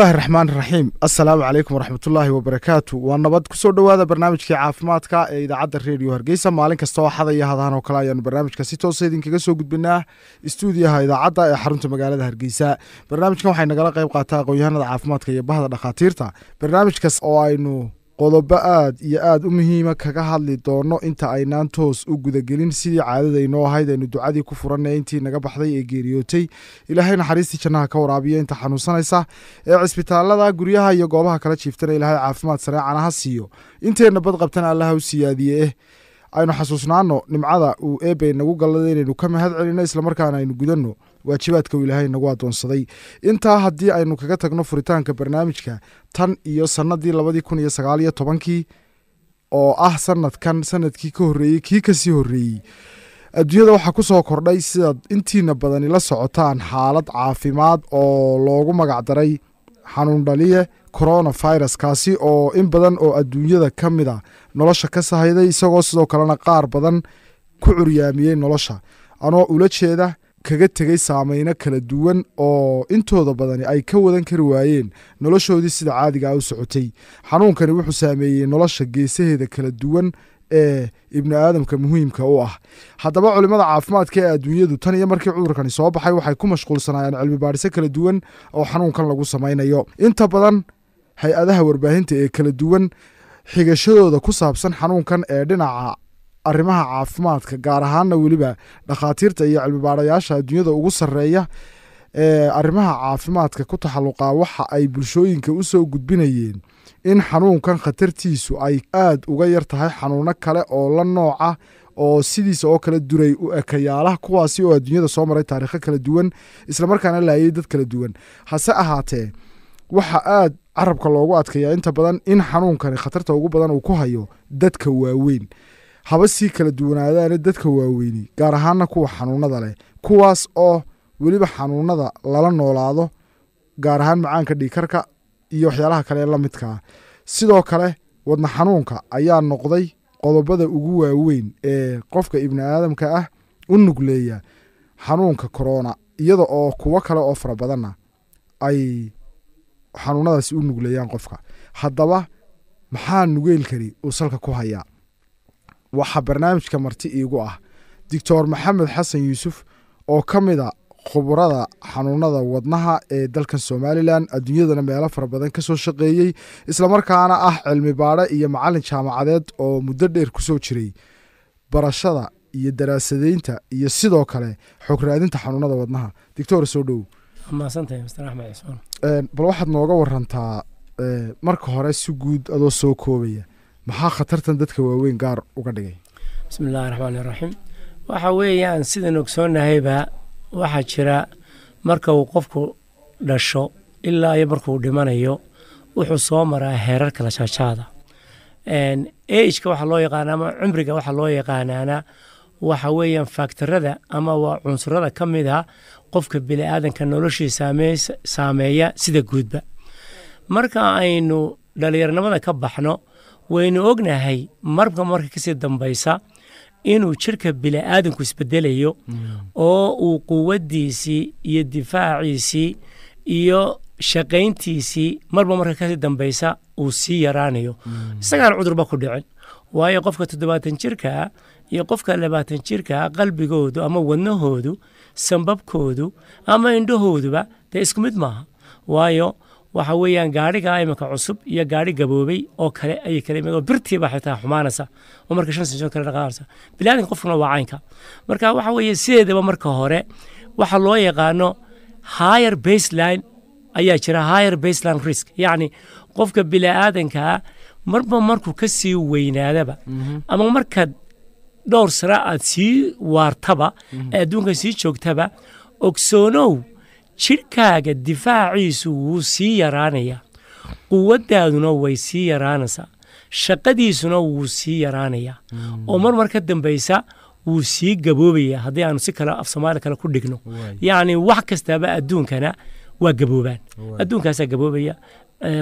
bismillaahi raxmaan raxiim assalaamu calaykum waraxmatullaahi wabarakaatu. Waa nabad ku soo dhowaada barnaamijkii caafimaadka ee idaacadda reediyo hargeysa. Maalin kasta oo xada iyo hadahan oo kale ayaanu barnaamijka si toosa idinkaga soo gudbinaa istuudiyaha idaacadda ee xarunta magaalada hargeysa. Barnaamijkan waxay nagala qayb qaataa aqoon-yahanada caafimaadka iyo bahda dhakhaatiirta barnaamijkaas oo aynu qodobo aad iyo aad u muhiima kaga hadli doono inta aynaan toos u gudagelin. Sidii caadadaynoo ahayd aynu ducadii ku furanay intii naga baxday ee geeriyootay ilaahay naxariistii jannaha ka waraabiya inta xanuunsanaysa. Ee cisbitaalada guryaha iyo goobaha kala jiiftana ilaahay caafimaad sareecana ha siiyo. Inteenna bad qabtana allaha u siyaadiye eh? Aynu xasuusnaano nimcada uu eebey nagu gallada inaynu ka mahad celino islamarkaana aynu gudanno waajibaadka uu ilaahay nagu adoonsaday intaa haddii aynu kaga tagno furitaanka barnaamijka tan iyo sannadii labadii kun iyo sagaal iyo tobankii oo ah sanadkan sannadkii ka horreeyey kii ka sii horreeyey adduunyada waxaa ku soo kordhay sidaad intiina badani la socotaan xaalad caafimaad oo loogu magacdaray xanuun dhaliye coronavirus kaasi oo in badan oo adduunyada ka mid a nolosha ka sahayday isagoo sidoo kalena qaar badan ku curyaamiyey nolosha. Anoo ula jeeda kaga tegey saameyno kala duwan oo intooda badani ay ka wadan kari waayeen noloshoodii sida caadigaa u socotay. Xanuunkani wuxuu saameeyey nolosha geesaheeda kala duwan ee ibni aadamka muhiimka u ah. Haddaba culimada caafimaadka ee adduunyadu tan iyo markii cudurkani soo baxay waxay ku mashquulsanaayeen cilmi baadhiso kala duwan oo xanuunkan lagu samaynayo. Inta badan hay'adaha warbaahinta ee kala duwan xigashadooda ku saabsan xanuunkan ee dhinaca arrimaha caafimaadka gaar ahaanna weliba dhakhaatiirta iyo cilmibaarayaasha adduunyada ugu sarreeya ee arrimaha caafimaadka ku taxalluqaa waxa ay bulshooyinka u soo gudbinayeen in xanuunkan khatartiisu ay aad uga yar tahay xanuuno kale oo la nooca oo sidiisa oo kale duray u ekayaalaha kuwaasi oo adduunyada soo maray taariikho kala duwan islamarkaana laayay dad kala duwan. Hase ahaatee waxa aad carabka loogu adkeeyaa inta badan in xanuunkani khatarta ugu badan uu ku hayo dadka waaweyn haba sii kala duwanaadaane dadka waaweyni gaar ahaana kuwa xanuunada leh kuwaas oo weliba xanuunada lala noolaado gaar ahaan macaanka dhiikarka iyo waxyaalaha kale ee la midkaa sidoo kale wadna xanuunka ayaa noqday qodobada ugu waaweyn ee qofka ibni aadamka ah u nugleeya xanuunka korona iyada oo kuwo kale oo fara badanna ay xanuunadaasi u nugleeyaan qofka. Haddaba maxaa nugeylkani uu salka ku hayaa waxaa barnaamijka marti iigu ah. Doctor maxamed xasan yuusuf oo ka mid a khuburada xanuunada wadnaha ee dalkan somalilan adduunyadana meelo fara badan ka soo shaqeeyey islamarkaana ah cilmi baadhe iyo macalin jaamacadeed oo muddo dheer ku soo jiray. Barashada iyo daraasadeynta iyo sidoo kale xog raadinta xanuunada wadnaha. Doctor soo dhow. Bal waxaad nooga warantaa marka hore si guud adoo soo koobaya maxaa khatartan dadka waaweyn gaar uga dhigay? Bismillahi raxmaan iraxiim waxa weeyaan sidan ogsoonnahayba waxaa jira marka uu qofku dhasho ilaa iyo markuu dhimanayo wuxuu soo maraa heerar kala jaajaada ageka waxaa loo yaqaana ama cumriga waxaa loo yaqaanaana waxa weeyaan faktorada ama waa cunsurada ka mid a qofka biniaadanka noloshii saameeya sida guudba. Marka aynu dhallinyarnimada ka baxno waynu ognahay marka marka ka sii dambaysa inuu jirka bini'aadanku isbedelayo oo uu quwaddiisii iyo difaaciisii iyo shaqayntiisii marba marka ka sii dambaysa uu sii yaraanayo. Isagaan cudurba ku dhicin waayo qofka toddobaatan jirkaa iyo qofka labaatan jirkaa qalbigoodu ama wadnahoodu sambabkoodu ama indhahooduba dee isku mid maaha. Waayo waxa weeyaan gaadhiga iminka cusub iyo gaadhi gaboobey oo kale ayay kala imid oo birtiiba xitaa xumaanaysa oo marka shan sano kale dhaqaaqaysa bilaadanka qofkuna waa caynka. Marka waxa weeye sideedaba marka hore waxa loo yaqaano higher baseline ayaa jira higher baseline risk. Yacni qofka bilaadankaa marba markuu ka sii weynaadaba ama markaad dhowr sano aad sii waartaba ee adduunka sii joogtaba ogsoonow jidhkaaga difaaciisu wuu sii yaraanayaa quwaddaaduna way sii yaraanaysaa. Shaqadiisuna wuu sii yaraanayaa oo mar mar ka dambaysa wuu sii gaboobayaa haddii aanu si kale af soomaali kale ku dhigno. Yacni wax kastaaba adduunkana waa gaboobaan. Adduunkaasaa gaboobaya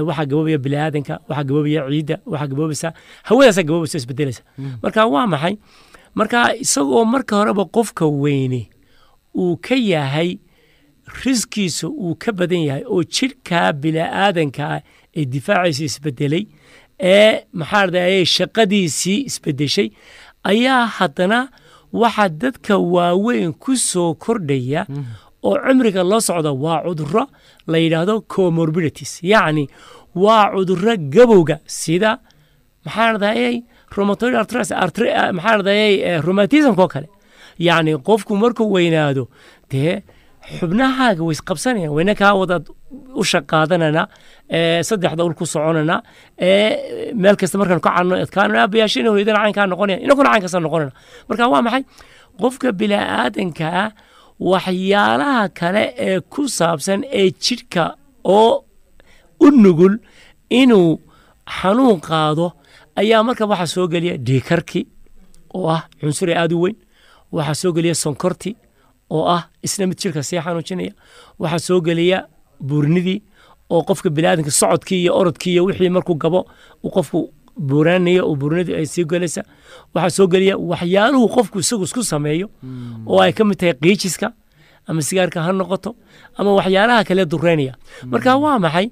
waxaa gaboobaya biniaadanka waxaa gaboobaya ciidda waxaa gaboobaysa hawadaasaa gaboobaysa isbedelaysa marka waa maxay? Marka isagoo marka horeba qofka weyne uu ka yahay riskiisa uu ka badan yahay oo jidhkaa bila'aadankaa ee difaaciisa isbedelay ee maxaa ladahayay shaqadiisii isbedeshay ayaa haddana waxaa dadka waaweyn ku soo kordhaya oo cimriga loo socda waa cuduro la yidhaahdo comorbidities. Yacni waa cuduro gabowga sida maxaa ladahayay rheumatoid arthritis arthri- maxaa ladahayay eh, rheumatismka oo kale. Yacni qofku markuu weynaado dee xubnahaaga way isqabsanayaan wayna wadaad u shaqaadanana ee saddexda ul ku soconana ee meel kasta markaan ka cadno adkaanana abayaashina hoydana caynkaa noqonaya inaguna caynkaasa noqonana marka waa maxay? Qofka bila'aadankaa waxyaalaha kale ee ku saabsan ee jidhka oo u nugul inuu xanuun qaado ayaa marka waxaa soo geliya dhiikarkii oo ah cunsuri aad u weyn waxaa soo geliya sonkortii oo ah isna mid jirka sii xanuujinaya waxaa soo geliya buurnidii oo qofka biniaadanka socodkii iyo orodkii iyo wixii markuu gabo qofku buuraanayo oo buurnidii ay sii gelaysa waxaa soo geliya waxyaaluhu qofku isagu isku sameeyo oo ay ka mid tahay qiijiska ama sigaarka ha noqoto ama waxyaalaha kale dureynaya marka waa maxay?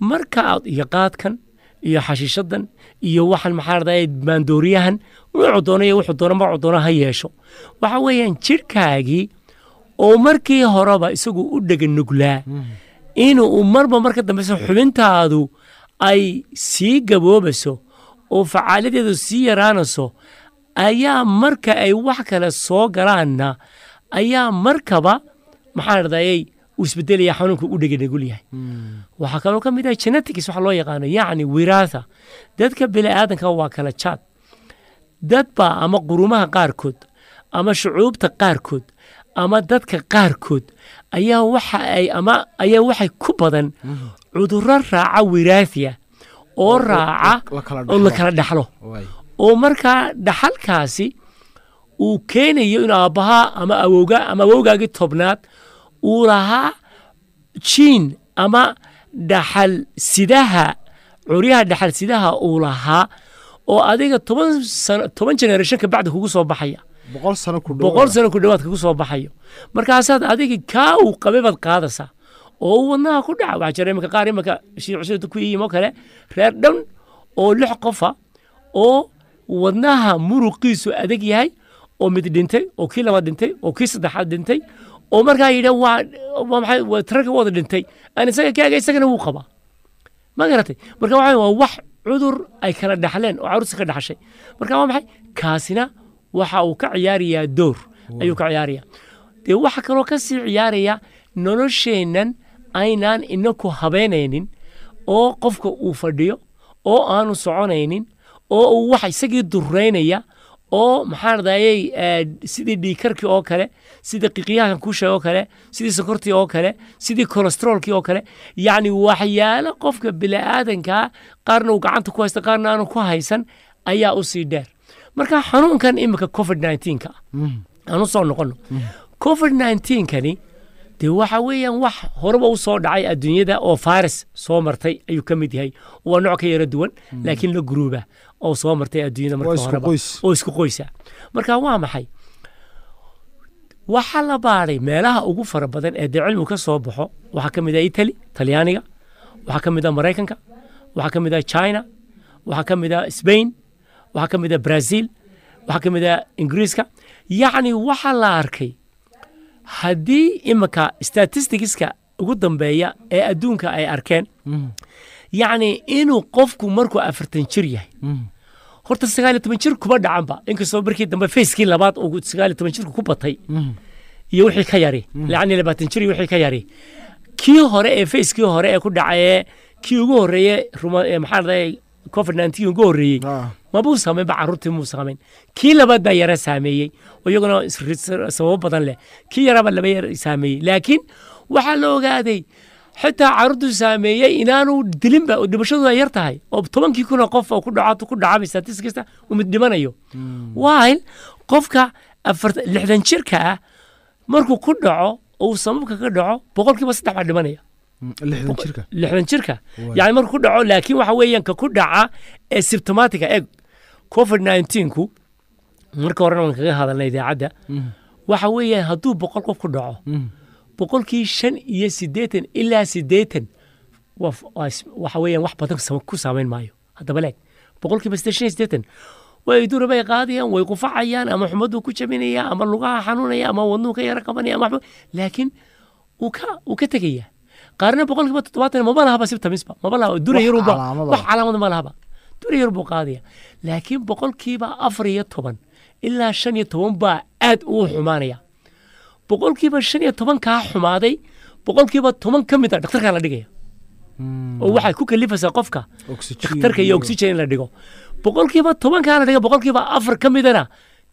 Marka aad iyo qaadkan iyo xashiishadan iyo waxan maxaa ladahaya maandooriyahan wuxuu doono iyo wuxuu doono magacuu doono ha yeesho. Waxa weeyaan jidhkaagii oo markii horeba isagu u dhega nuglaa inuu marba marka dambeysa xubintaadu ay sii gaboobayso oo facaaladeedu sii yaraanayso ayaa marka ay wax kale soo galaanna ayaa markaba maxaa ladahayay uu isbedelaya xanuunka u dhega nugul yahay. Waxaa kaloo ka mid ah genetics waxa loo yaqaano yacni wiraatha. Dadka bini'aadanka waa kala jaad. Dad baa ama qurumaha qaarkood ama shucuubta qaarkood ama dadka qaarkood ayaa waxa ay ama ayaa waxay ku badan cudurro raaca wiraathia oo raaca oo la kala dhaxlo. oo markaa dhaxalkaasi uu keenayo in aabbahaa ama awowga ama awowgaagii tobnaad uu lahaa jiin ama dhaxal sidaha curyaha dhaxal sidaha uu lahaa oo adiga toban sano toban generation ka bacdi kugu soo baxaya boqol sano ku sano ku soo baxayo. Markaasaad adiga kaa uu qabay baad qaadaysaa oo uu wadnaha ku dhaca waxaa jira iminka qaar iminka shiic cusubta ku oo kale reer dhan oo lix qofa oo wadnaha muruqiisu adag yahay oo mid dhintay oo kii labaad dhintay oo kii saddexaad dhintay oo markaa yidha waa waa wada dhintay aan isaga kaaga isagana wuu qabaa. Ma garatay. Marka waxa waa wax cudur ay kala dhaxleen oo carruurta ka dhaxashay. Marka waa maxay? Kaasina waxa uu ka ciyaarayaa door ayuu ka ciyaaraya dee waxa kaloo ka sii ciyaaraya nolosheennan aynaan inaku habeynaynin oo qofka uu fadhiyo oo aanu soconaynin oo uu wax isagii dureynaya oo maxaa radayay sidii dhiikarkii oo kale sidii qiqiyahan kuusha oo kale sidii sokortii oo kale sidii kolesteroolkii oo kale. Yacni waxyaalo qofka bini'aadankaa qaarna uu gacanta ku haysta qaarna aanu ku haysan ayaa u sii dheer marka xanuunkan iminka covid 19ka ah aan u soo noqono covid 19kani dee waxa weeyaan wax horeba u soo dhacay adduunyada oo faris soo martay ayuu ka mid yahay. Waa nooc ka yara duwan laakiin la guruuba oo soo martay adduunyada marka isku horeba. qoys. oo isku qoysa marka waa maxay? Waxaa la baadhay meelaha ugu fara badan ee dee cilmigu ka soo baxo waxaa ka mid ah italy talyaaniga waxaa ka mid ah maraykanka waxaa ka mid ah china waxaa ka mid ah spain waxaa ka mid ah brazil waxaa ka mid ah ingiriiska. Yacni waxaa la arkay haddii iminka statisticska ugu dambeeya ee adduunka ay arkeen yacni inuu qofku markuu afartan jir yahay horta sagaal iyo toban jir kuma dhacanba. Inkastoo markii dambe fayskii labaad uu sagaal iyo toban jirku ku batay iyo wixii ka yari. Lacni labaatan jir iyo wixii ka yari. Kii hore ee fayskii hore ee ku dhacay kii ugu horreeye maxaa covid 19 ugu horreeyey Ah. mabuu saameyn ba carruurtii muu saameyn kii labaad baa yara saameeyey oo iyaguna sababo badan leh. Kii yaraaba laba yar saameeyey. Laakiin waxaa la ogaaday xitaa carruurtu saameeyey inaanu dilinba oo dhimashadu ay yar tahay oo tobankii kuna qof oo ku dhaco ku dhacaba uu mid dhimanayo. While qofka afarta lixdan jirka ah markuu ku dhaco oo uu sababka ka dhaco boqolkiiba saddex baa dhimanaya lixdan jirka. yani markuu ku dhaco laakiin waxa weeyaan ka ku dhaca ee symptomatica eeg. Covid 19ku marka horena waan kaga hadalnay idaacadda. Waxa weeyaan hadduu boqol qof ku dhaco boqolkii shan iyo siddeetan ilaa siddeetan waxa weeyaan wax badan ku saamayn maayo. Haddaba leeg. Boqolkiiba siddeed shan iyo siddeetan way dura bay qaadayaan way qufacayaan ama xumaduu ku jabinaya ama lugaha xanuunaya ama wadnuhu ka yara qabanaya ama laakiin uu ka uu qaarna boqolkiiba toddobaatan maba lahaba sibtamisba maba lahaba dura calaamada wax calaamada ma lahaba dura yar buu qaadaya laakiin boqolkiiba afar iyo toban ilaa shan iyo toban baa aad uu xumaanaya. Boqolkiiba shan iyo toban kaa xumaaday boqolkiiba toban ka mid a dhakhtarkaa la dhigaya. Oo waxay ku kalifaysaa qofka dhakhtarka iyo oxygen in la dhigo. Boqolkiiba tobankaa la dhiga boqolkiiba afar ka midana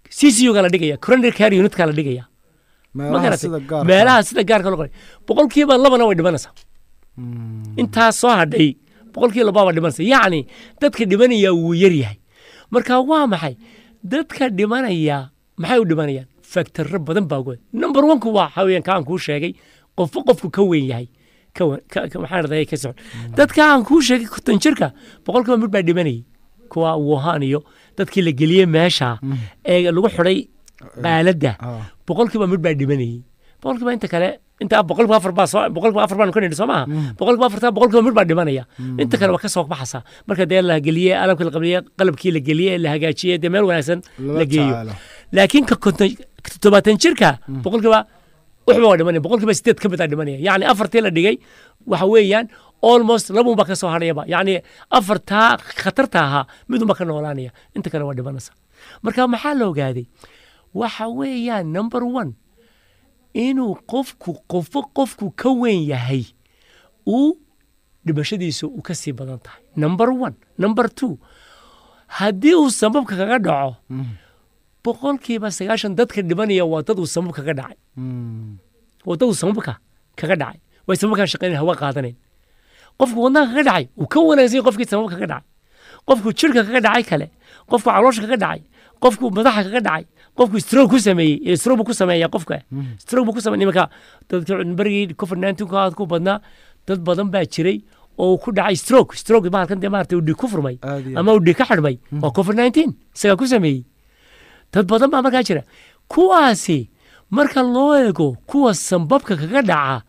ccuga la dhigaya coronary care unitka la dhigaya meelaha sida gaarka loo qoray boqolkiiba labana way dhimanaysaa. Mm. intaas soo hadhay boqolkiiba labaa baa dhimanaysa yacni dadka dhimanaya wuu yar yahay. Marka waa maxay? Dadka dhimanaya maxay u dhimanayaan? Faktarro badan baa good number onku waa waxaa weeyaan kaan kuu sheegay. Qofba qofku ka weyn yahay. Maxaan ka socon. Dadka aan kuu sheegay konton jirka boqolkiiba mid baa dhimanayay. Kuwa wuhan iyo dadkii la geliyey meesha ee lagu xidhay qaaladda Ah. boqolkiiba mid baa dhimanayay boqolkiiba inta kale intaa boqolkiiba afar baa soo boqolkiiba afar baanu ka nidhi soo maaha boqolkiiba afartaa boqolkiiba mid baa dhimanaya inta kale waa ka soo baxaysaa marka dee la geliyey alabkii la qabliyey qalabkii la geliyey la hagaajiyey dee meel wanaagsan la geeyo. laakiin ka toddobaatan jirka boqolkiiba waxba waa dhimanaya boqolkiiba sideed ka mid aa dhimanaya yacni afartii la dhigay waxa weeyaan almost labun baa ka soo hadhayaba yacni afartaa khatarta ahaa midun baa ka noolaanaya. Inta kale waa dhimanaysa marka maxaa la ogaaday waxa weeyaan number one inuu qofku qofba qofku ka weyn yahay uu dhimashadiisu uu ka sii badan tahay. Number one. Number two haddii uu sababka kaga dhaco boqolkiiba sagaashan dadka dhimanaya waa dad uu sabab kaga dhacay. Mm. waa dad uu sababka kaga dhacay. Way sababkaan shaqaynayn hawa qaadanayn. Qofku wadnaha kaga dhacay uu ka wanaagsan yahay qofkii sababka kaga dhacay. Qofku jirka kaga dhacay kale qofku caloosha kaga dhacay qofku madaxa kaga dhacay qofku stroke ku sameeyey stroke buu ku sameeyaa qofka. Stroke buu ku sameeyay nimanka. Dadka barigii covid 19 ka ku badnaa dad badan baa jiray oo ku dhacay stroke. Stroke bahalkan dee maaragtay uu dhiig ku furmay ama uu dhiig ka xidhmay waa covid 19 isagaa ku sameeyey. Dad badan baa markaa jira. Kuwaasi marka loo eego kuwa sambabka kaga dhaca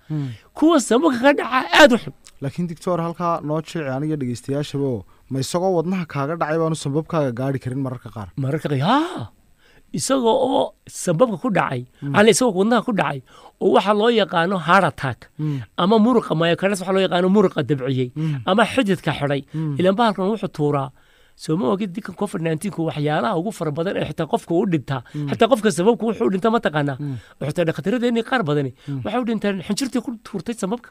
kuwa sambabka kaga dhaca aad u xun. Laakiin doctor halkaa noo jeeci aniga dhegeystayaashaba oo ma isagoo wadnaha kaaga dhacay baanu sambabkaaga gaari karin mararka qaar. Mararka qaar isagoo oo sambabka ku dhacay ale isagoo wadnaha ku dhacay oo waxaa loo yaqaano heart attack ama muruqa myocarditis waxaa loo yaqaano muruqa dabciyey ama xididka xidhay. Ilaan bahalkan wuxuu tuuraa soo ma ogid covid 19 waxyaalaha ugu fara badan ee xitaa qofka u dhintaa xitaa qofka sababku wuxuu dhinta ma taqaanaa? Xitaa dhakhtaradeenii qaar badani. Waxay u dhinteen xinjirtii ku tuurtay sababka?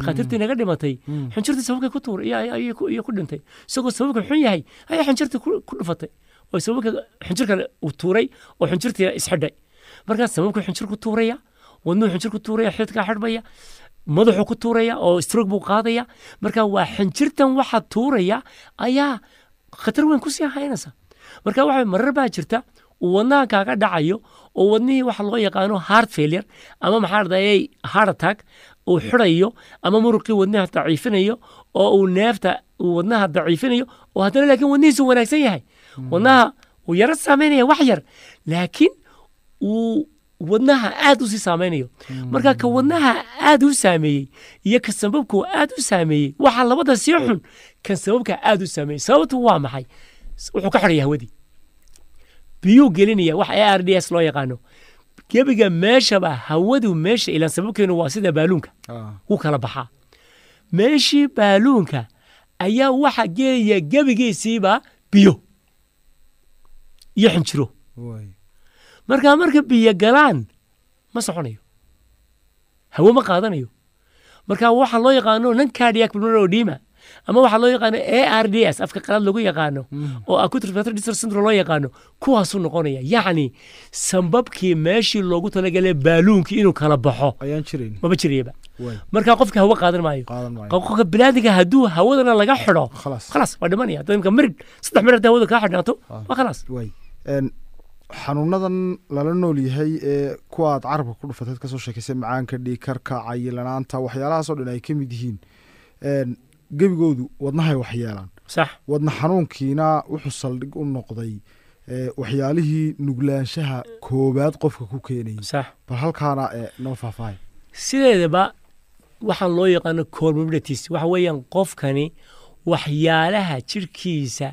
Dhakhaatiirtii naga dhimatay? Xinjirtii sababkay ku tuuray iyo- ku- dhintay? Isagoo sababka xun yahay ayaa xinjirtii ku ku dhufatay oo sababka xinjirka uu tuuray oo xinjirtii isxidhay markaas sababka xinjir ku tuuraya wadnuhu xinjir ku tuuraya xididkaa xidhmaya madaxuu ku tuuraya oo stroke buu qaadaya marka waa xinjirtan waxa tuuraya ayaa khatar weyn ku sii haynaysa. Marka waxa marar baa jirta uu wadnaha kaaga dhacayo oo wadnihii waxa loo yaqaano heart failure ama maxaa dhadayay heart attack uu xidhayo ama muruqii wadnaha daciifinayo oo uu neefta uu wadnaha daciifinayo oo haddana laakiin wadnihiisu wanaagsan yahay wadnaha uu yaro saameynaya wax yar laakiin uu wadnaha aad u sii saameynayo. Marka ka wadnaha aad u saameeyey iyo ka sababku aad u saameeyey waxaa labada sii xun kan sababka aad u saameeyey. Sababtu waa maxay? Wuxuu ka xidhaya hawadii biyuu gelinaya wax a r d s loo yaqaano. Gebiga meeshaba hawadu meesha ilaan sababkeenu waa sida baaluunka Ah. wuu kala baxaa. Meeshii baaluunka ayaa waxa gelaya gebigiisiiba biyo iyo xinjiro markaa marka biyo galaan ma soconayo. Hawo ma qaadanayo. Marka waxaa loo yaqaano non cardiac pulmonary edema ama waxaa loo yaqaano a r d s afka qalaad lagu yaqaano oo acute respiratory distress syndrome loo yaqaano kuwaasuu noqonaya. Yacni sambabkii meeshii loogu talagalay baaluunkii inuu kala baxo. Maba jirayaba Waay. marka qofka hawo qaadan maayo. Qofka binaadiga hadduu hawadana laga xidho khalaas waa dhimanaya dadka mirid saddex mirid hawada kaa xidhnaato waa khalaas xanuunadan lala nool yahay ee kuwa aad carabka ku dhufateed ka soo sheekaysay macaanka dhiigkarka cayilanaanta waxyaalahaasoo dhan ay ka mid yihiin gebigoodu wadnahay waxyeelaan. Sax. Wadna xanuunkiina wuxuu saldhig u noqday ee, waxyaalihii nuglaanshaha koobaad qofka ku keenayay sax. Bal halkaana ee, noo faahfaahay sideedaba waxaan loo yaqaano comorbidities waxa weeyaan qofkani waxyaalaha jirkiisa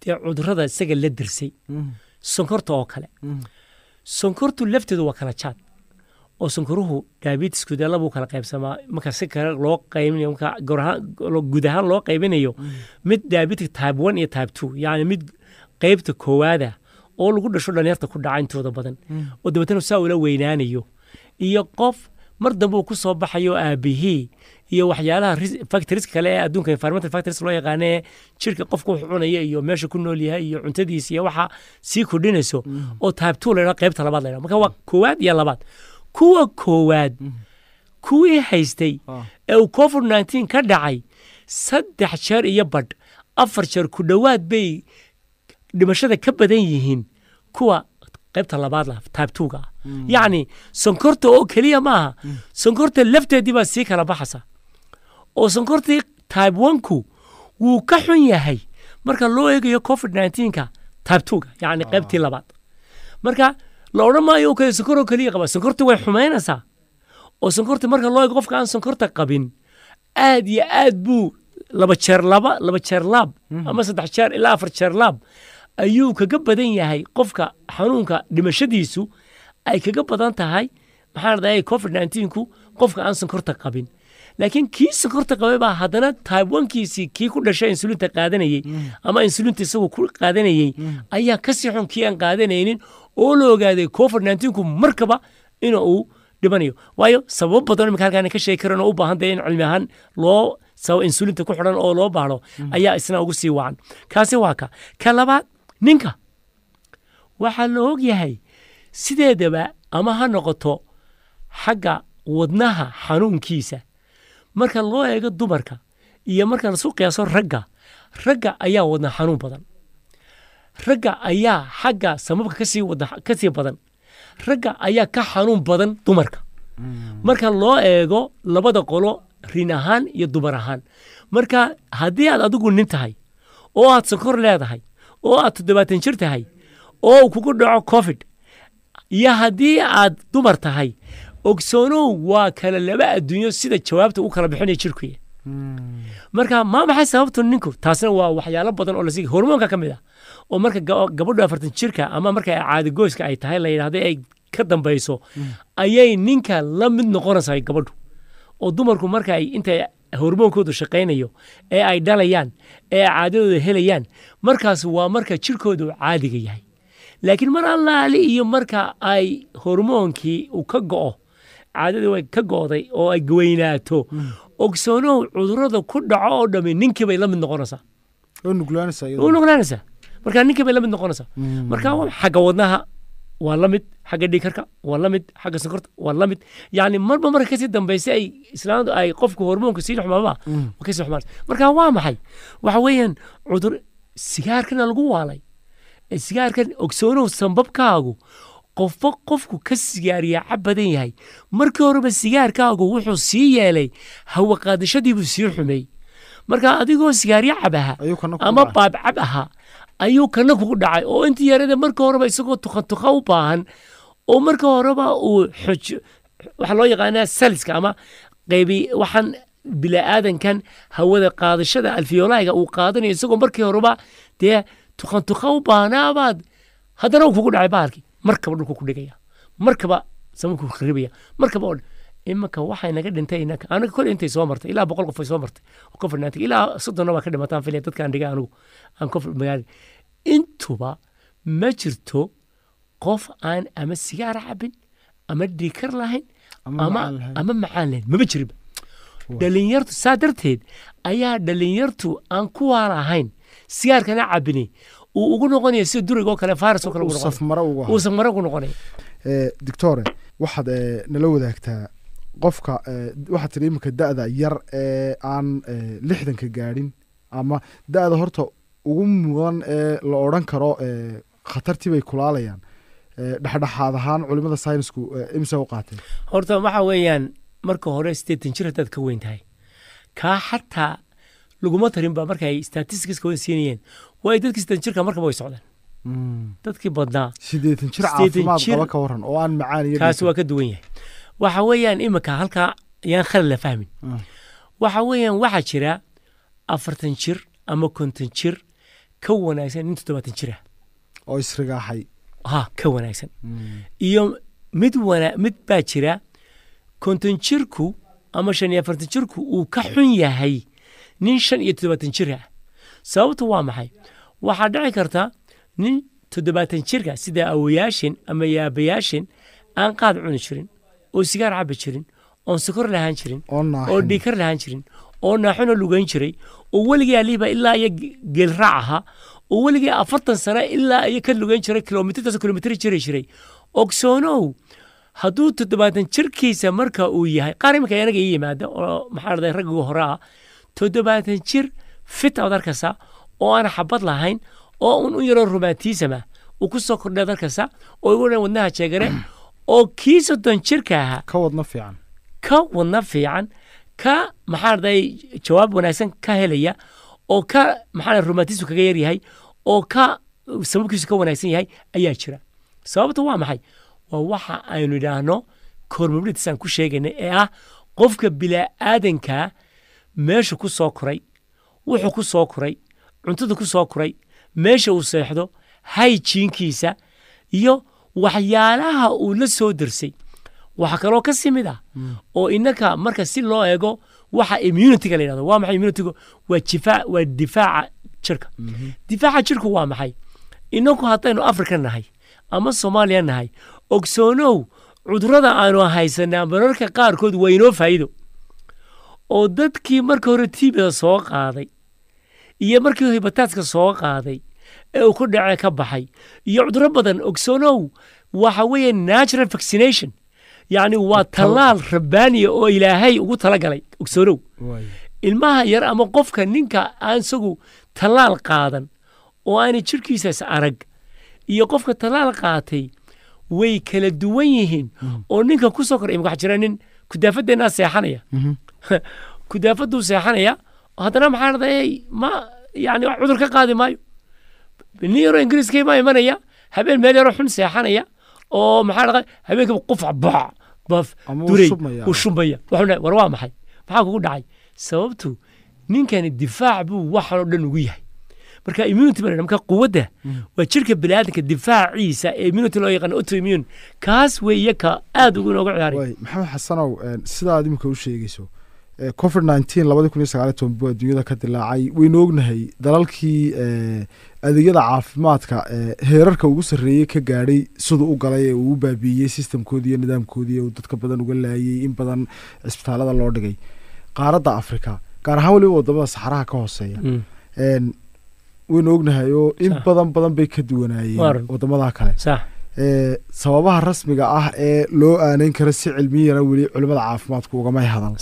dee cudurrada isaga la dirsay. Sonkorta oo kale. Sonkortu lafteedu waa kala jaad oo sonkoruhu diabetisku dee labuu kala qaybsamaa. Marka si kale loo qaybinayo marka guud ahaan loo qaybinayo mid diabetic type one iyo type two yacni mid qaybta koowaada oo lagu dhasho dhalinyarta ku dhaca intooda badan oo dabeetana saa ula weynaanayo. Iyo qof mar dambe uu ku soo baxayo aabihii iyo waxyaalaha factories kale ee adduunka environmental factories loo yaqaana ee jirka qofku wax cunaya iyo meesha ku nool yahay iyo cuntadiisa iyo waxa sii kordhinayso oo type two la yidhaha qaybta labaad la yidhaha marka waa koowaad iyo labaad kuwa koowaad kuwii haystay ee uu covid nineteen ka dhacay saddex jeer iyo badh afar jeer ku dhowaad bay dhimashada ka badan yihiin kuwa qaybta labaad lah twoga ah yacni sonkorta oo keliya maaha sonkorta lafteedii baa sii kala baxaysa. Oo sonkortii onku wuu ka xun yahay marka loo eegayo covid nineteenka type twoga yacni qaybtii labaad. Marka la odhan maayo kale sonkor oo keliya qaba. Sonkorta way xumaynaysaa oo sonkorta marka loo eego qofka aan sonkorta qabin aad iyo aad buu laba jeer laba laba jeer laab ama saddex jeer ilaa afar jeer laab ayuu kaga badan yahay qofka xanuunka dhimashadiisu ay kaga badan tahay. Maxaa dhahday covid nineteenku qofka aan sonkorta qabin laakiin kii sonkorta qabay baa haddana type onkiisii kii ku dhashay insulinta qaadanayey ama insulinta isagu ku qaadanayey ayaa ka sii xun kii aan qaadanaynin oo la ogaaday covid nineteenku markaba in uu dhibanayo. Waayo sababo badan imika halkaan ka sheegi karan oo u baahan dee in cilmi ahaan loo sabab insulinta ku xidhan oo loo baahdo ayaa isna ugu sii wacan kaasi waa ka. Ka labaad ninka. Waxaa la og yahay sideedaba ama ha noqoto xagga wadnaha xanuunkiisa marka loo eego dumarka iyo marka lasu qiyaaso ragga ragga ayaa wadna xanuun badan. Ragga ayaa xagga samabka ka sii wadna ka sii badan. Ragga ayaa ka xanuun badan dumarka. Marka loo eego labada qolo rin ahaan iyo dumar ahaan. Marka haddii aad adigu nin tahay oo aad sokor leedahay oo aad toddobaatan jir tahay oo kugu dhaco covid iyo haddii aad dumar tahay ogsoonow waa kale laba adduunyo sida jawaabta u kala bixinaya jirkuya marka maa maxay sababtu ninku? Taasna waa waxyaalo badan oo lasi hormoonka ka mid ah. Oo marka gabadhu afartan jirka ama marka caadigoyska ay tahay la yidhahda ay ka dambayso ayay ninka la mid noqonaysaa gabadhu. Oo dumarku marka ay intay hormoonkoodu shaqaynayo ee ay dhalayaan ee caadadooda helayaan markaas waa marka jirkoodu caadiga yahay. Laakiin mar allaali iyo marka ay hormoonkii uu ka go'o caadadii way ka go'day oo ay weynaato ogsoonow cudurrada ku dhaco oo dhami ninkii bay la mid noqonaysaa nuglaanaysaa marka ninkii bay la mid noqonaysaa marka xagga wadnaha waa la mid xagga dhiikarka waa la mid xagga sonkorta waa la mid. Yacni marba marka ka sii dambaysa ay islaamdu ay qofku hormoonka sii xumaaba ka sii xumaan. Marka waa maxay? Waxa weeyaan cudur sigaarkana lagu waalay. Sigaarkan ogsoonow sambabkaagu qofba qofku ka sigaariya cab badan yahay. Markii horeba sigaarkaagu wuxuu sii yeelay hawa qaadashadiibuu sii xumeey marka adigoo sigaaryo cab ahaa ama baabcab ahaa ayuu kana kugu dhacay. Oo intii yarada marka horeba isagoo tukantuka u baahan oo marka horeba uu waxaa loo yaqaanaa saliska ama qaybi waxaan bila'aadankan hawada qaadashada alfiyolaaga uu qaadanayo isagoo markii horeba dee tukantuka u baahnaabaad haddana uu kugu dhacay bahalkii markaba dhulku ku dhigaya markaba samanku ribaya markaba oo imanka waxay naga dhintay anaga kole intay soo martay ilaa boqol qof ay soo martay oo ilaa soddonna waa ka dhimataan filaya dadkaan dhiga anigu aan covid magaali intuba ma jirto qof aan ama sigaara cabin ama dhiikar lahayn ama macaan lahayn. maba jiriba dhalinyartu saa darteed ayaa dhalinyartu aan kuwaa lahayn sigaarkana cabini uu ugu noqonaya sida durigoo kale faras oo kale uu safmaro ugu noqonaya doctore waxaad nala wadaagtaa qofka waxaad tidhi iminka da'da yar ee aan lixdanka gaadhin ama da'da horta ugu mudan ee la odran karo khatartii bay kulaalayaan. Dhexdhexaad ahaan culimada saynisku imse u qaateen horta waxa weeyaan marka hore sideetan jir haddaad ka weyn tahay? Kaa xataa laguma tarin ba marka ay statistics wada siinayeen waayo dadkii sideetan jirka markaba way socdaan dadkii badnaa. Sideetan jir caafimaad qaba ka waran oo aan macaan iyo kaasi waa ka duwan yahay. Waxa weeyaan iminka halkaa yaan khalad la fahmin. Ah. waxa weeyaan waxaa jira afartan jir ama konton jir ka wanaagsan nin toddobaatan jir ah oo isrigaaxay ha ka wanaagsan. Iyo mid wana mid baa jira konton jirku ama shan iyo afartan jirku uu ka xun yahay nin shan iyo toddobaatan jir ah sababtu waa maxay? Waxaa dhici karta nin toddobaatan jirka sida awoyaashin ama yaabayaashin aan qaad cuni jirin oo sigaar cabi jirin oon sokor lahaan jirin oo dhiikar lahaan jirin oo naaxuna lugayn jiray oo weligii aliiba ilaa iyo ge- geelraac ahaa oo weligii afartan sano ilaa iyo ka lugayn jiray kilomitirtaas kilomitir jiri jiray. Ogsoonow hadduu toddobaatan jirkiisa marka uu yahay qaar iminka anaga ii yimaada oo maxaa raggiga hore ah toddobaatan jir fit aad arkaysa oo aan xabad lahayn oo un u yaroo romantisama uu ku soo kordhay ad arkaysa oo igu dhan wadnaha jeegare oo kii soddon jirka ahaa ka wadna fiican. Ka wadna fiican. Ka maxaa dhahday jawaab wanaagsan ka helaya oo ka maxaa dhahday romantismu kaga yaryahay oo ka sababkiisu ka wanaagsan yahay ayaa jira. Sababta waa maxay? Waa waxa aynu idhaahno kormoblitis aan ku sheegaynay ee ah qofka bilaaaadanka meesha ku soo koray wuxuu ku soo koray cuntada ku soo koray meesha uu seexdo hayjiinkiisa iyo waxyaalaha uu la soo dersay waxaa kaloo ka sii mid ah oo innaka marka si loo eego waxa immunityga la yidhahdo waa maxay immunitygu? Waa jifaac waa difaaca jirka. Difaaca jirku waa maxay? Inagu haddaynu afrika nahay ama soomaaliya nahay ogsoonow cudurrada aanu haysanaa mararka qaarkood waa inoo faa'iido. Oo dadkii marka hore tiibada soo qaaday iyo markii hibataadka soo qaaday ee uu ku dhace ka baxay. Iyo cudurro badan ogsoonow waxa weeye natural vaccination. Yacni waa tallaal rabbaaniya oo ilaahay ugu talagalay ogsoonow. Ilmaha yar ama qofka ninka aan isagu tallaal qaadan oo aanay jirhkiisas arag iyo qofka tallaal qaatay way kala duwan yihiin oo ninka ku soo koray imika waxaa jira nin? Kudaafadeenaa seexanaya. Kudaafaduu seexanaya haddana maxaa dhahday ma yani wax cudur ka qaadi maayo. Nin yaroo ingiriiska ma imanaya habeen meel yaroo xun seexanaya oo maxaa dhahday habeenkaba qufac bac baf shubmaya. uu shubmaya. Wuxuu war waa maxay? Maxaa kugu dhacay? Sababtu ninkani difaac buu waxan oo dhan ugu yahay. Marka immunity baa marka quwadda waa jirka bini'aadamka difaaciisa ee immunity loo yaqaan autoimmune. Kaas weeye ka aad ugu inooga ciyaaraya waay maxamed xasanow een, sidaad imika u sheegayso ee, covid nineteen labadi kun iyo sagaal iyo toban buu adduunyada ka dilaacay. Waynu ognahay dalalkii ee, adeegyada caafimaadka ee, heerarka ugu sarreeyey ka gaadhay siduu u galay ee uu u baabiiyey sistamkoodii iyo nidaamkoodii uu dadka badan uga laayey in badan cisbitaalada loo dhigay. Qaaradda afrika gaar ahaan weliba waddamada saxaraha ka hooseeya. Mm, waynu ognahay oo in badan badan bay ka duwanaayeen waddamada kale. Sababaha rasmiga ah ee loo aanayn karo si cilmiyana weli culimada caafimaadku ugamay hadal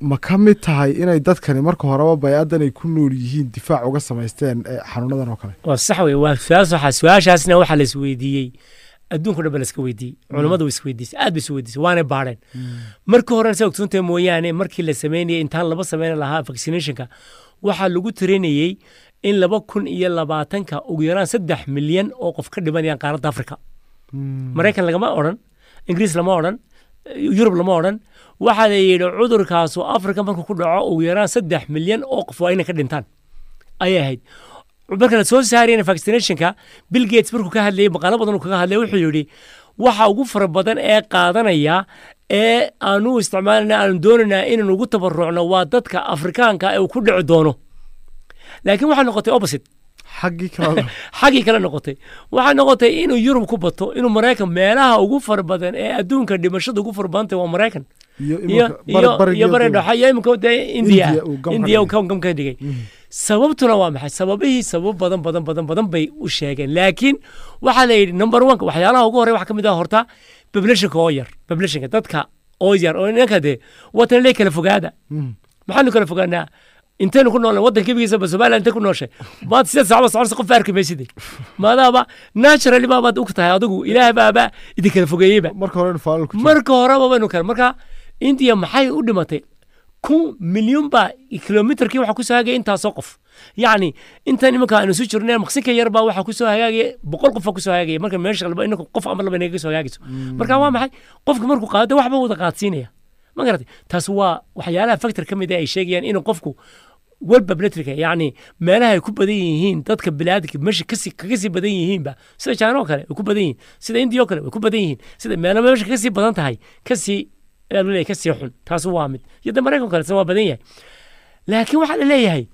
ma ka mid tahay inay dadkani marka horeba bay-adan ay ku nool yihiin difaac uga samaysteen ee, xanuunadan oo kale? Waa sax wey waa su'aas waxaa su'aashaasna waxaa la isweydiiyey adduunka dhan ba la iska weydiiyey. Culammadu way isweydiisay aad bay isu weydiisay waanay baadheen markii horena sa ogsoontahay mooyaane markii la sameynayay intaan laba sameyn lahaa vaccinationka waxaa lagu tirinayey in laba kun iyo labaatanka ugu yaraan saddex milyan oo qof ka dhimanayaan qaaradda afrika. Maraykan lagama odhan ingiriis lama odhan yurub lama odhan waxaa la yidhi cudurkaasu afrika markuu ku dhaco ugu yaraan saddex milyan oo qof waa inay ka dhintaan. Ayay ahayd. Marka la soo saarayna vaccinationka bill gates markuu ka hadlayay maqaalo badan uu kaga hadlay wuxuu yidhi waxa ugu fara badan ee qaadanaya ee aanu isticmaalana aanu doonaynaa inaan ugu tabarucno waa dadka afrikaanka ee uu ku dhici doono. Laakiin waxaa noqotay opposite. Xaggii kale noqotay. Waxaa noqotay inuu yurub ku bato inuu maraykan meelaha ugu fara badan ee adduunka dhimashada ugu fara badantay waa maraykan iyo bari- iyo iminka dee ka dhigay. dhigay sababtuna waa maxay? Sababihii sabab badan badan badan badan bay u sheegeen. Laakiin waxaa la yidhi number one waxyaalaha ugu horey waxaa ka mid ah horta populationka oo yar. Populationka dadka oo yar oo ninka dee watan lee kala fogaada. Mm. maxaanu kala fogaanaa? Intaynu ku noolnay waddan kebigiisa ba soomaaliya intay ku nooshay. Maad sideed sacba soconaysa qof arki mayside maadaaba naturally baabaad og tahay adigu ilaahay baaba idin kala fogeeyeyba marka horeba baynu kale marka india maxay u dhimatay? Kun milyuun baa kilomitarkii waxaa ku soo hagaya intaasoo qof. Yacni intan imanka aanu isu jirnay maqsinka yar baa ku soo hagaagaya boqol qofa ku soo hagaagaya marka meesha qalba inanka qof ama laba inaga soo hagaagayso marka waa maxay? Qofka markuu qaado waxba wada qaadsiinaya ma garatay taas waa waxyaalaha factor ka mid ah ay sheegayaan inuu qofku welbabletrika yacni meelaha ay ku badan yihiin dadka biniaadamka meesha kasi kaga badan yihiinba sida oo kale way ku badan yihiin. Sida india oo kale way ku badan yihiin. Sida meelo meesha kaga badan tahay ka sii leeyahay ka sii xun taas waa mid. Iyo da maraykan kale waa badan yahay. Laakiin waxaa la leeyahay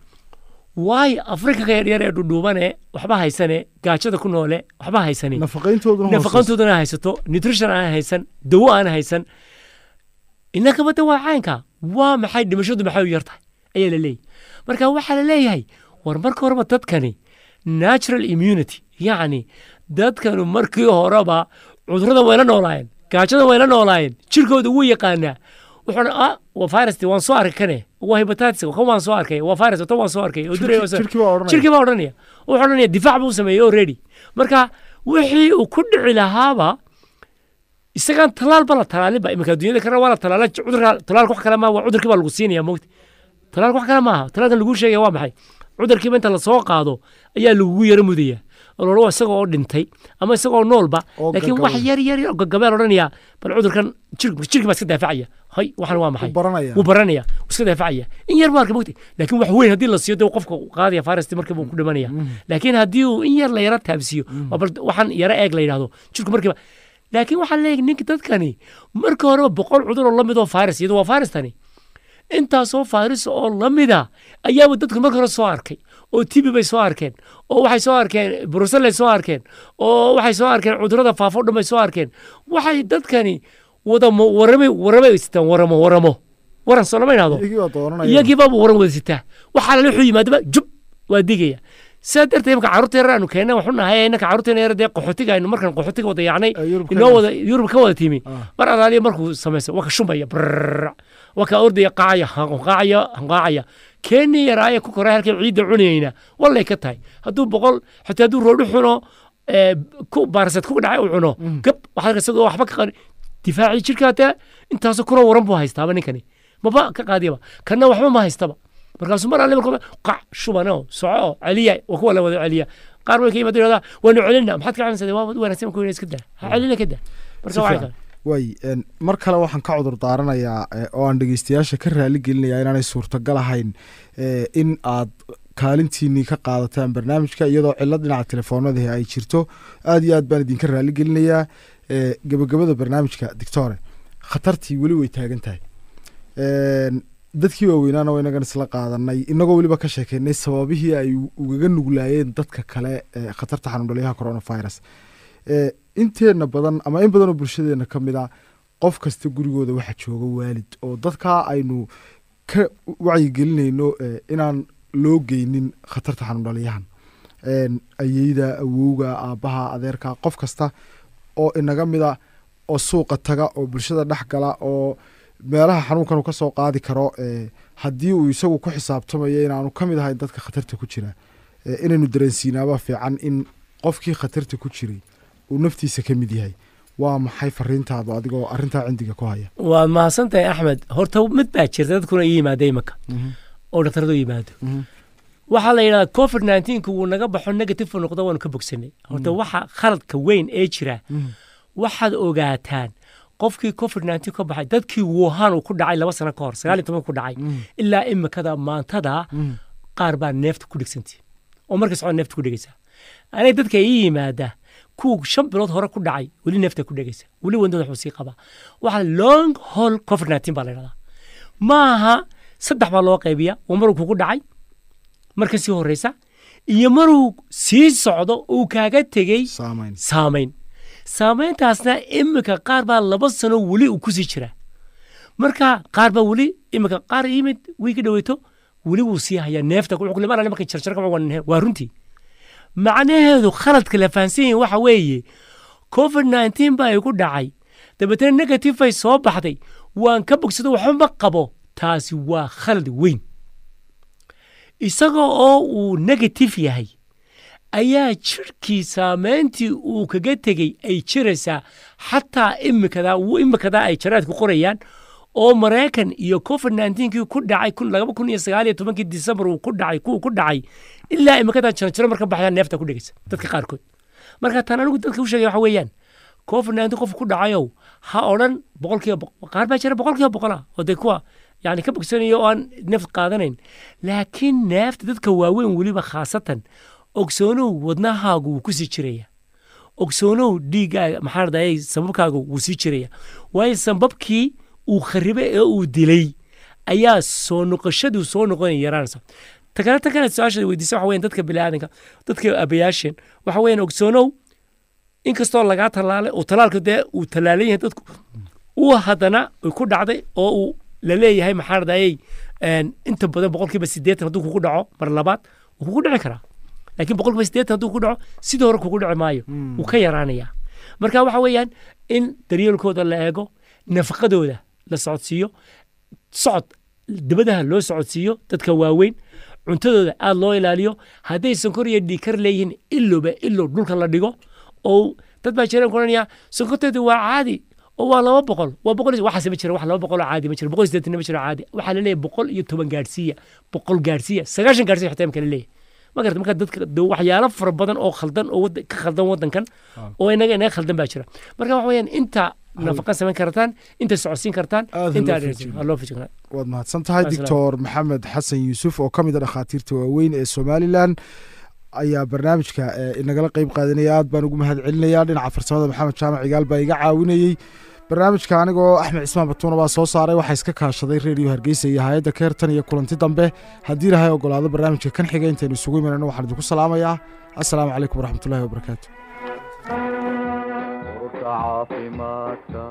waayo afrikanka yaryar ee dhudhuubane waxba haysane gaajada ku noole waxba haysane. Nafaqayntooduna haysato nutrition aan haysan dawo aan haysan. Innaka badda waa caynka waa maxay dhimashadu maxay u yar tahay? Ayaa la leeyahay. Marka waxaa la leeyahay war marka horeba dadkani natural immunity yacni dadkanu markii horeba cudurrada wayla noolaayeen gaajada wayla noolaayeen. Jirkooda wuu yaqaanaa. Wuxuuna ah waa virus waan soo arkay kane waa hepatitis kan waan soo arkay? Waa virus tan waan soo arkay? Oo jirkii baa odhanaya. wuxuu odhanaya difaac buu sameeyey already. Marka wixii uu ku dhici lahaaba isagaan talaalba la talaalinba iminka adduunyada kana waa la talaala cudurka talaalka wax kale maaha waa cudurkii baa lagu siinaya mogta talaalka wax kale maaha talaalkan lagu sheegaya waa maxay? Cudurkiiba inta la soo qaado ayaa lagugu yara mudaya ololo isagoo oo dhintay ama isagoo noolba Oo laakiin wax yar yar yar gagabeel odhanaya bal cudurkan jir- jirkii baa iska daafacaya. Hay waxan waa maxay? Wuu baranaya. iska daafacaya. In yar marka mogta laakiin wax weyn haddii la siiyo dee qofka qaadaya fayrasti markiiba ku dhimanaya laakiin haddii uu in yar la yara taabsiiyo waa bal waxaan yara eeg la yidhahdo jirku markiiba laakiin waxaa leeyahay ninka dadkani marka horeba boqol cudur oo la mid oo virus iyadu waa virustani intaasoo virus oo la mida ayaaba dadku marka hore soo arkay oo tibi bay soo arkeen oo waxay soo arkeen bruselay soo arkeen oo waxay soo arkeen cudurrada faafo dhan bay soo arkeen. Waxay dadkani wada mo- warame warame sitaan waramo waramo. Waran soo lama idhahdo iyagii baa dooranaya iyagii baaba waran wada sitaa. Waxaa lala wuxuu yimaadaba jub waa digaya. Sidaa darteed marka carruurta yarar aanu keenna waxu nahay innaka carruurteena yar dee qaxootiga aynu markaan qaxootiga wada yaacnay inoo wada. yurub ka wada timi. Ah. mar adaaliya markuu samaysa waa ka shumaya brrrr waa ka ordaya qaacaya hanqaacaya hanqaacaya keenii yaraaya ku koray halkay ciidda cunayeyna wallay ka tahay. Hadduu boqol xitaa hadduu roodhi xuno ee, ku baarasad ku dhacay uu cuno. Gab waxaad arkaa isagoo waxba ka qani difaacii jirka hataa intaasoo kuro waran buu haystaaba ninkani. Maba ka qaadiyaba. Kana waxba ma haystaba. Markaasuu mar alle markuu qac shubano soco celiya. Waa kuwa la wada celiya. Qaar way ka yidhahdaa waanu celina maxaad ka celinaysaa waa wanaagsan ku iska daa. Ha celina ka daa. Marka waa een, mar kale waxaan ka cudur daaranayaa eh, oo aan dhegeystayaasha ka raali gelinayaa inaanay suurtagal ahayn eh, in aad kaalintiinii ka qaadataan barnaamijka iyadoo cilad dhinaca telefoonadahi ay jirto aad iyo aad baan idinka raali gelinayaa eh, gebagabada barnaamijka dictore. Khatartii weli way taagan tahay. Dadkii waaweynaana waa inagan isla qaadanay inagoo weliba ka sheekeynay sababihii ay ugaga nuglaayeen dadka kale khatarta xanuundhalyaha coronavirus inteena badan ama in badan oo bulshadeena ka mid a qof kasta gurigooda waxa jooga waalid oo dadkaa aynu ka wacyigelinayno eh, inaan loo geynin khatarta xanuundhalyahan Een, ayeyda awowga aabbaha adeerka qof kasta oo inaga mida oo suuqa taga oo bulshada dhex gala oo meelaha xanuunkan uu qaadi karo eh, haddii uu isagu ku xisaabtamayo inaanu ka mid ahayn dadka khatarta ku jira. Eh, inaynu dareensiinaaba fiican in qofkii khatarta ku jiray uu naftiisa ka mid yahay. Waa maxay fariintaadu adigoo arrintaa cindiga ku haya? Waad mahadsantahay axmed. Horta mid baa jirta dadkuna ii yimaada imanka oo dhakhtaradu yimaado. Waxaa la yidhahdaa covid 19 wuu naga baxo negative uu noqdo waanu ka bogsanay. Horta waxa khaladka weyn ee jira waxaad ogaataan qofkii covid 19 ka baxay dadkii wuhan uu ku dhacay laba sano ka hor sagaal iyo toban ku dhacay. Ilaa imikada maantada qaar baa neefta ku dhegsanti. Oo markay socon neefta ku dhegaysa. Aniga dadka ii yimaada kuwa shan bilood hore ku dhacay weli neefta ku dhegaysa weli wandada wuxuu sii qabaa. Waxaa long hol covid 19 baa la yidhahdaa. Maaha saddex baa loo qaybiya waa maruu kugu dhacay marka sii horeysa iyo maruu sii socdo uu kaaga tegey saamayn. saamayn. Saamayntaasna iminka qaar baa laba sano weli uu ku sii jira marka qaar baa weli iminka qaar yimid wii ka dhaweyto weli wuu sii hayaa neefta wuxuu ku limaanaya markay jarjarka waa runtii macnaheedu khaladka la fahansan waxa weeye covid 19 baa igu dhacay. Dabeetana negative bay soo baxday. Waan ka bogsado waxba ma qabo. Taasi waa khalad weyn. Isaga oo uu negative yahay ayaa jirkii saamayntii uu kaga tegey ay jiraysaa xataa imikadaa imikadaa ay jaraadku qorayaan oo maraykan iyo covid ninetenkii ku dhacay laba kun iyo sagaal iyo tobankii disembar uu ku dhacay kuwa ku dhacay ilaa imikadan janjaro marka baxayaan neefta ku dhegeysa dadka qaarkood. Marka tan anigu dadka u sheegaya waxa weeyaan covid nineteen qofka ku dhacayow ha odhan boqolkiiba boqol qaar baa jira boqolkiiba boqola oo dee kuwa yani ka bogsanayo oo aan neeft qaadanayn. Laakiin neefta dadka waaweyn weliba khaasatan ogsoonow wadnahaagu wuu ku sii jiraya ogsoonow dhiiggaaga maxaa sambabkaaga wuu sii jiraya waayo sambabkii uu kharibe ee uu dilay ayaa soo noqoshaduu soo noqonaya yaraanaysa ta kale ta kale su'aasha weydiisa waxa weyan dadka biniaadanka dadka abayaasheen waxa weyan ogsoonow inkastoo lagaa tallaalay oo tallaalka dee uu tallaalan yahay dadku uu haddana ku dhacday oo uu la leeyahay maxaa dhadayay inta badan boqolkiiba siddeetan hadduu kugu dhaco mar labaad wuu kugu dhici karaa laakiin boqolkiiba siddeetan hadduu kugu dhaco sidii hore kugu dhici maayo wuu ka yaraanayaa marka waxa weeyaan in daryeelkooda la eego nafaqadooda la socodsiiyo socod dabadaha loo socodsiiyo dadka waaweyn cuntadooda aada loo ilaaliyo hadday sonkor iyo dhiikar leeyihiin ilowba ilow dhulka la dhigo. Oo dad baa jiraan kuranaya sonkorteedu waa caadi. Oo waa laba boqol waa boqol waxaase ma jira wax laba boqol oo caadi ma jira boqol siddeetan ma jiro caadi. Waxaa la leeyahay boqol iyo toban gaadhsiiya boqol gaadhsiiya sagaashan gaadhsiiya xataa imka la leeyahay. Marka dadka de waxyaalo fara badan oo khaldan oo ka khaldan waddankan oo inaga inaga khaldan baa jira. Marka waxa weeyaan inta nafaqa samayn kartaan inta socodsiin kartaan Aad inta loo aad feejignaa. loo fejignaa waad mahadsan tahay doctor maxamed xasan yuusuf oo ka mid a dhakhaatiirta waaweyn ee somalilan. Ayaa barnaamijka eh, inagala qeyb qaadanaya aad baan ugu mahad celinayaa dhinaca farsamada maxamed jaamac cigaal baa iga caawinayey. Barnaamijka anigoo axmed cismaan batuuna baa soo saaray waxaa iska kaashaday reediyo hargeysa iyo hay'adda keertan iyo kulanti dambe. Haddii ilahay ogolaado barnaamijka kan xiga intaynu isugu imanayno waxaan idinku salaamayaa. Asalaamu calaykum waraxmatullahi wabarakaatu caafimaadka